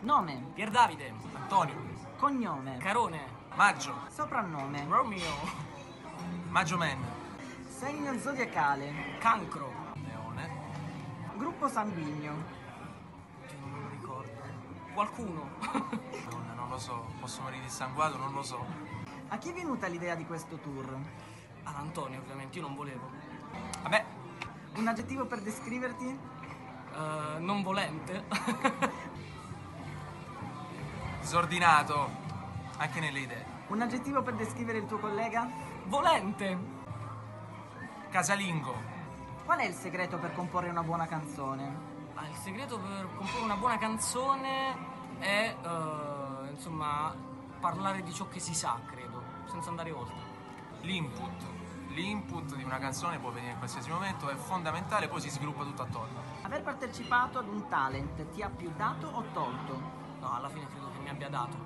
Nome, Pier Davide, Antonio, cognome, Carone, Maggio, soprannome, Romeo, Maggio Man, segno zodiacale, Cancro. Leone, gruppo sanguigno, Che non me lo ricordo. Qualcuno. Madonna, non lo so, posso morire dissanguato, non lo so. A chi è venuta l'idea di questo tour? Ad Antonio, ovviamente, io non volevo. Vabbè, Un aggettivo per descriverti? Eh, non volente. disordinato, anche nelle idee. Un aggettivo per descrivere il tuo collega? volente. Casalingo, Qual è il segreto per comporre una buona canzone? Ah, il segreto per comporre una buona canzone è, eh, insomma, parlare di ciò che si sa, credo, senza andare oltre. l'input. L'input di una canzone può venire in qualsiasi momento, è fondamentale, poi si sviluppa tutto attorno. Aver partecipato ad un talent ti ha più dato o tolto? No, alla fine credo che mi abbia dato.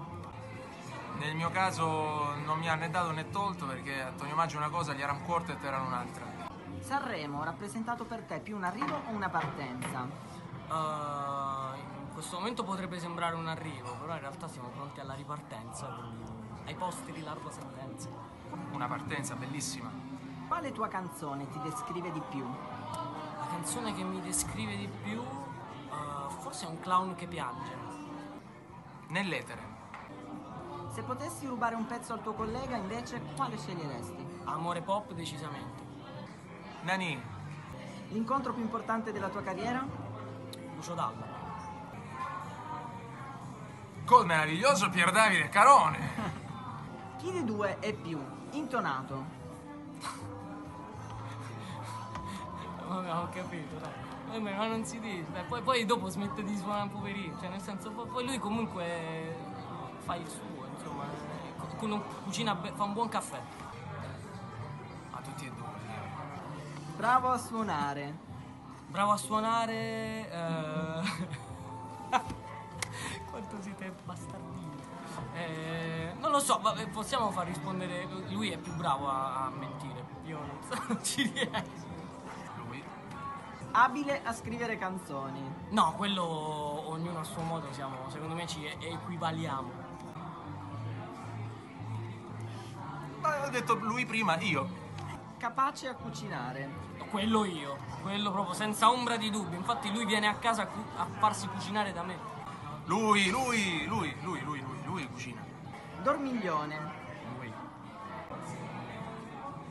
Nel mio caso non mi ha né dato né tolto perché Antonio Maggio è una cosa, gli Aram Quartet erano un'altra. Sanremo ha rappresentato per te più un arrivo o una partenza? Eh, in questo momento potrebbe sembrare un arrivo, però in realtà siamo pronti alla ripartenza, quindi ai posti di larga sentenza. Una partenza bellissima. Quale tua canzone ti descrive di più? La canzone che mi descrive di più, eh, forse è un clown che piange. Nell'etere. Se potessi rubare un pezzo al tuo collega, invece, quale sceglieresti? Amore pop decisamente. Nani, L'incontro più importante della tua carriera? Lucio Dalla. col meraviglioso Pier Davide Carone. Chi dei due è più intonato? Vabbè, ho capito, dai. Vabbè, ma non si dice. Dai, poi, poi dopo smette di suonare un poverino. Cioè, nel senso, poi, lui comunque fa il suo, insomma. eh, cu- cu- cucina, fa un buon caffè. Ma tutti e due. Bravo a suonare. Bravo a suonare. eh, Quanto siete bastardini. Eh, non lo so, vabbè, possiamo far rispondere. Lui è più bravo a, a mentire. Io non, so, non ci riesco. Abile a scrivere canzoni. No, quello ognuno a suo modo siamo, secondo me ci equivaliamo. Ma ho detto lui prima, io. Capace a cucinare. Quello io, quello proprio senza ombra di dubbio. Infatti lui viene a casa a, cu- a farsi cucinare da me. Lui, lui, lui, lui, lui, lui, lui cucina. Dormiglione. Lui.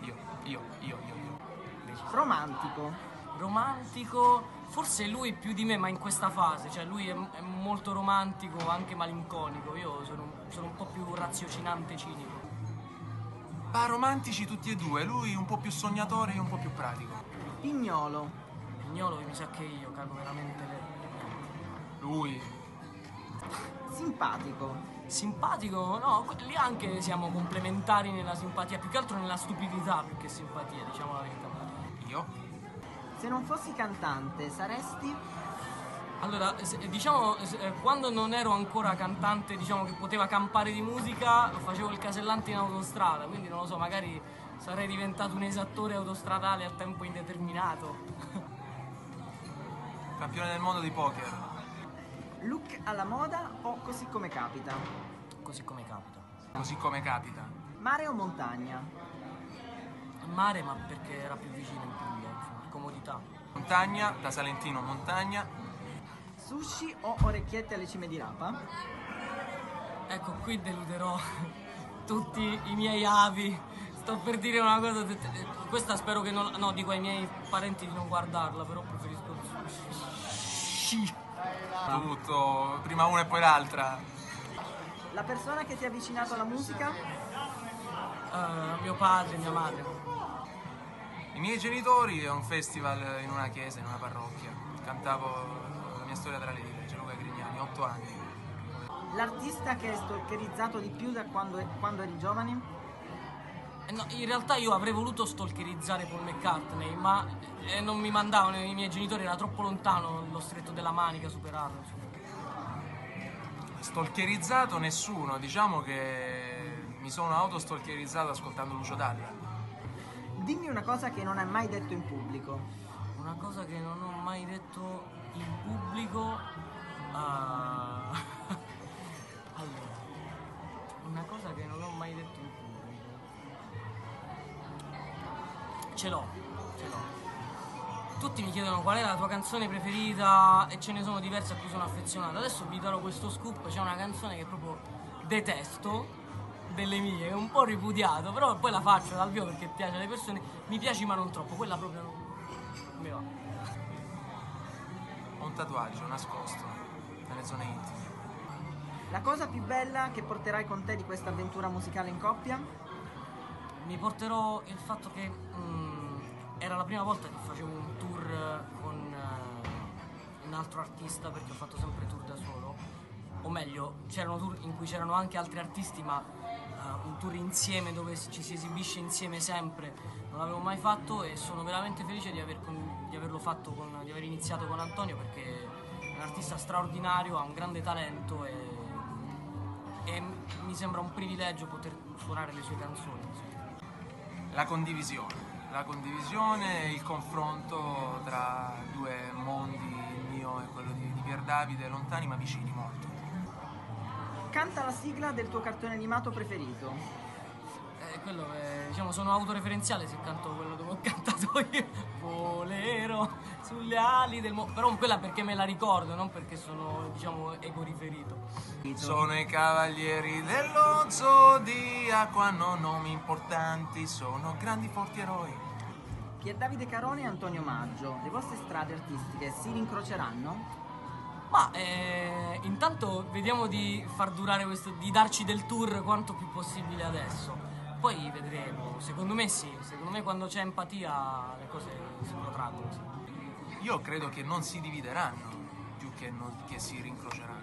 Io, io, io, io, io. Romantico. Romantico, forse lui più di me, ma in questa fase, cioè lui è, è molto romantico, anche malinconico. Io sono, sono un po' più raziocinante cinico. Ma romantici tutti e due, lui un po' più sognatore e un po' più pratico. Pignolo. Pignolo mi sa che io cago veramente le... Lui. Simpatico. Simpatico, no, lì anche siamo complementari nella simpatia, più che altro nella stupidità più che simpatia, diciamo la verità. Io. Se non fossi cantante, saresti? Allora, diciamo, eh, quando non ero ancora cantante, diciamo che poteva campare di musica, facevo il casellante in autostrada, quindi non lo so, magari sarei diventato un esattore autostradale a tempo indeterminato. Campione del mondo di poker. Look alla moda o così come capita? Così come capita. Così come capita. Mare o montagna? Mare, ma perché era più vicino in Puglia, insomma, comodità. Montagna, da Salentino montagna. Sushi o orecchiette alle cime di rapa? Ecco, qui deluderò tutti i miei avi. Sto per dire una cosa, questa spero che non... No, dico ai miei parenti di non guardarla, però preferisco il sushi. Tutto, prima una e poi l'altra. La persona che ti ha avvicinato alla musica? Eh, mio padre, mia madre. I miei genitori a un festival in una chiesa, in una parrocchia. Cantavo la mia storia tra le righe, Gianluca Grignani, 8 anni. L'artista che hai stalkerizzato di più da quando, quando eri giovane? Eh, no, in realtà io avrei voluto stalkerizzare Paul McCartney, ma eh, non mi mandavano, i miei genitori era troppo lontano lo stretto della manica superarlo. Stalkerizzato nessuno, diciamo che mi sono autostalkerizzato ascoltando Lucio Dalla. Dimmi una cosa che non hai mai detto in pubblico. Una cosa che non ho mai detto in pubblico... Uh... allora, una cosa che non ho mai detto in pubblico. Ce l'ho, ce l'ho. Tutti mi chiedono qual è la tua canzone preferita e ce ne sono diverse a cui sono affezionato. Adesso vi darò questo scoop, c'è una canzone che proprio detesto delle mie, è un po' ripudiato, però poi la faccio dal vivo perché piace alle persone, mi piace ma non troppo, quella proprio non mi va. Ho un tatuaggio nascosto nelle zone intime. La cosa più bella che porterai con te di questa avventura musicale in coppia? Mi porterò il fatto che mm, era la prima volta che facevo un tour con eh, un altro artista perché ho fatto sempre tour da solo, o meglio, c'erano tour in cui c'erano anche altri artisti, ma eh, un tour insieme dove ci si esibisce insieme sempre, non l'avevo mai fatto e sono veramente felice di, aver con- di averlo fatto, con- di aver iniziato con Antonio perché è un artista straordinario, ha un grande talento e, e mi sembra un privilegio poter suonare le sue canzoni. La condivisione, la condivisione e il confronto tra due mondi, il mio e quello di, di Pier Davide, lontani ma vicini molto. Canta la sigla del tuo cartone animato preferito. Eh, quello è, diciamo, sono autoreferenziale se canto quello dove ho cantato io. Volerò sulle ali del mondo. Però quella perché me la ricordo, non perché sono, diciamo, ego riferito. Sono i cavalieri dello zodiaco, hanno nomi importanti, sono grandi forti eroi. Pier Davide Carone e Antonio Maggio, le vostre strade artistiche si rincroceranno? Ma eh, intanto vediamo di far durare questo, di darci del tour quanto più possibile adesso. Poi vedremo. Secondo me sì, secondo me quando c'è empatia le cose si protraggono. Io credo che non si divideranno più che, non- che si rincroceranno.